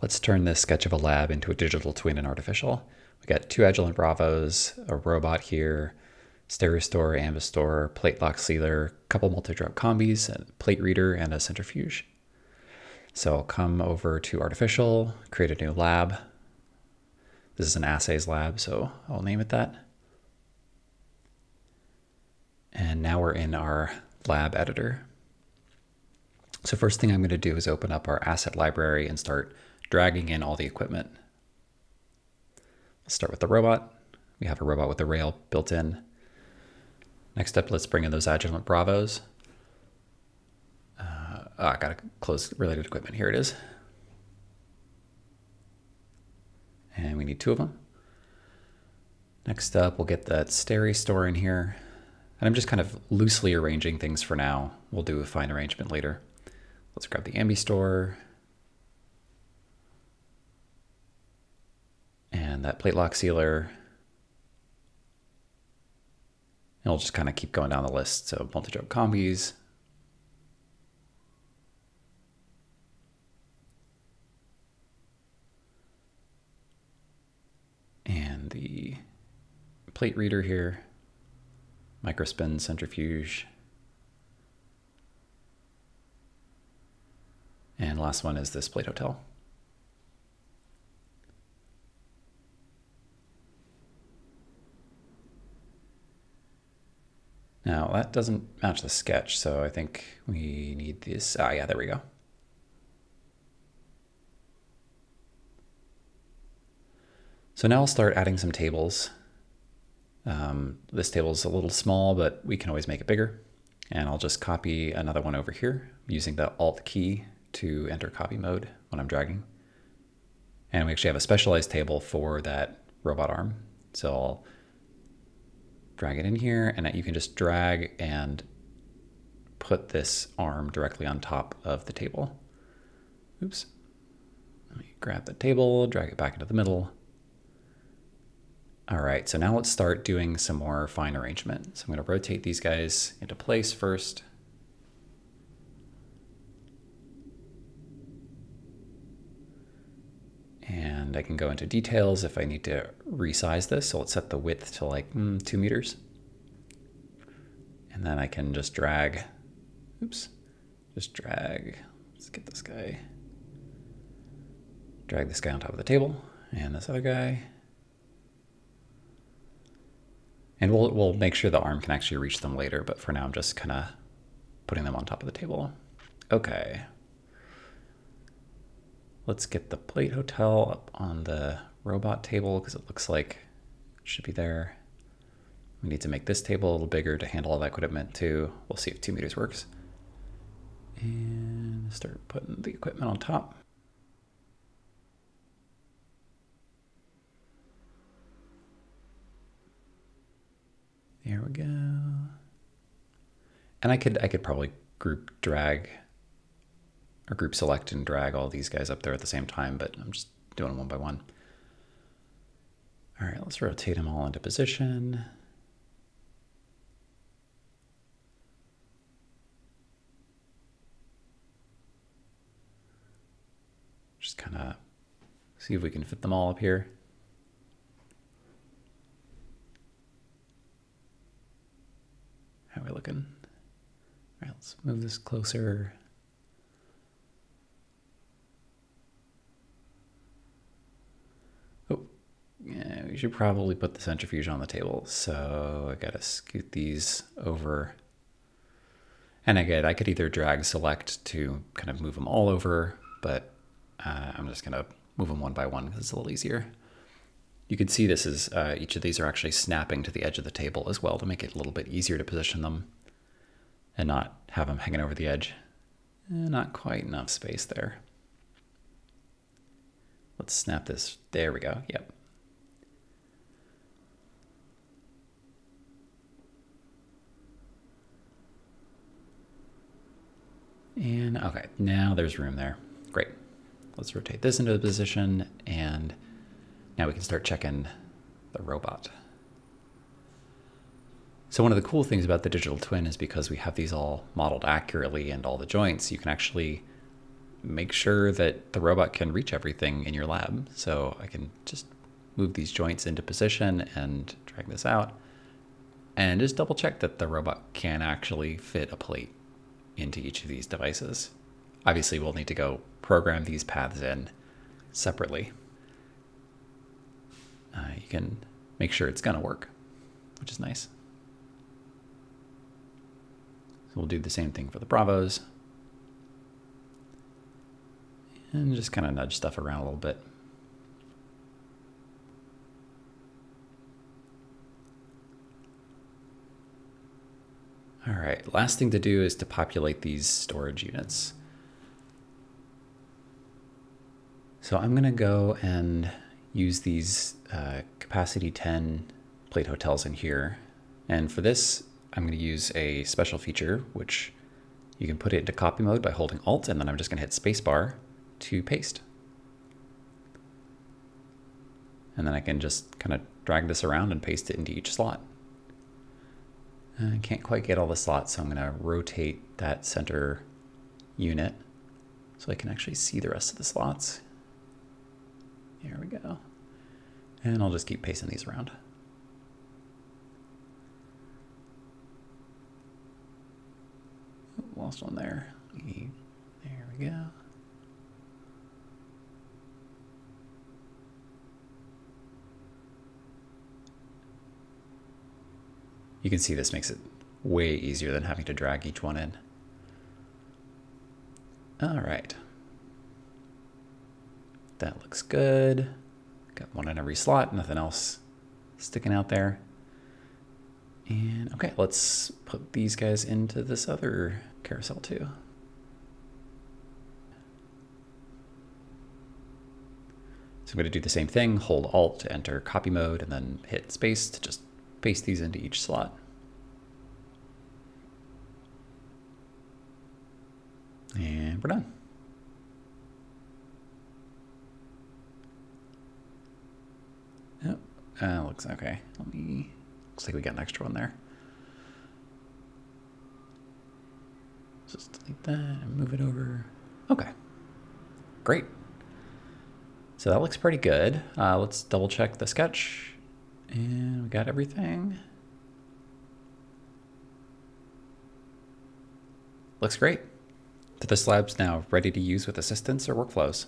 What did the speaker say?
Let's turn this sketch of a lab into a digital twin and artificial. We got two Agilent Bravos, a robot here, Stereostore, Ambistore, PlateLoc sealer, a couple multi-drop combis, a plate reader, and a centrifuge. So I'll come over to artificial, create a new lab. This is an assays lab, so I'll name it that. And now we're in our lab editor. So first thing I'm going to do is open up our asset library and start dragging in all the equipment. Let's start with the robot. We have a robot with a rail built in. Next up, let's bring in those Agilent Bravos. Uh, oh, I got to close related equipment. Here it is. And we need two of them. Next up, we'll get that Stereostore in here. And I'm just kind of loosely arranging things for now. We'll do a fine arrangement later. Let's grab the Ambistore. And that PlateLoc sealer. And we'll just kind of keep going down the list. So multi-drop combis. And the plate reader here microspin centrifuge. And last one is this plate hotel. Now that doesn't match the sketch, so I think we need this. Ah, yeah, there we go. So now I'll start adding some tables. Um, this table is a little small, but we can always make it bigger. And I'll just copy another one over here using the Alt key to enter copy mode when I'm dragging. And we actually have a specialized table for that robot arm. So I'll drag it in here and you can just drag and put this arm directly on top of the table. Oops. Let me grab the table, drag it back into the middle, all right, so now let's start doing some more fine arrangement. So I'm going to rotate these guys into place first. And I can go into details if I need to resize this. So let's set the width to like mm, two meters. And then I can just drag, oops, just drag, let's get this guy, drag this guy on top of the table and this other guy. And we'll, we'll make sure the arm can actually reach them later, but for now I'm just kind of putting them on top of the table. Okay. Let's get the plate hotel up on the robot table because it looks like it should be there. We need to make this table a little bigger to handle all that equipment too. We'll see if two meters works. And start putting the equipment on top. There we go. And I could I could probably group drag or group select and drag all these guys up there at the same time, but I'm just doing them one by one. All right, let's rotate them all into position. Just kind of see if we can fit them all up here. How are we looking? All right, let's move this closer. Oh, yeah, we should probably put the centrifuge on the table. So I gotta scoot these over. And again, I could either drag select to kind of move them all over, but uh, I'm just gonna move them one by one because it's a little easier. You can see this is, uh, each of these are actually snapping to the edge of the table as well to make it a little bit easier to position them and not have them hanging over the edge. Eh, not quite enough space there. Let's snap this. There we go. Yep. And okay, now there's room there. Great. Let's rotate this into the position and now we can start checking the robot. So one of the cool things about the digital twin is because we have these all modeled accurately and all the joints, you can actually make sure that the robot can reach everything in your lab. So I can just move these joints into position and drag this out and just double check that the robot can actually fit a plate into each of these devices. Obviously, we'll need to go program these paths in separately. Uh, you can make sure it's going to work, which is nice. So we'll do the same thing for the Bravos. And just kind of nudge stuff around a little bit. All right, last thing to do is to populate these storage units. So I'm gonna go and use these uh, capacity 10 plate hotels in here. And for this, I'm gonna use a special feature, which you can put it into copy mode by holding Alt, and then I'm just gonna hit spacebar to paste. And then I can just kind of drag this around and paste it into each slot. I can't quite get all the slots, so I'm going to rotate that center unit so I can actually see the rest of the slots. Here we go. And I'll just keep pasting these around. lost one there. There we go. You can see this makes it way easier than having to drag each one in. All right. That looks good. Got one in every slot, nothing else sticking out there. And okay, let's put these guys into this other carousel too. So I'm going to do the same thing, hold Alt to enter copy mode, and then hit space to just paste these into each slot. And we're done. Yep, uh, looks okay. Let me, looks like we got an extra one there. Just delete that and move it over. Okay, great. So that looks pretty good. Uh, let's double check the sketch. And we got everything. Looks great. The Lab's now ready to use with assistants or workflows.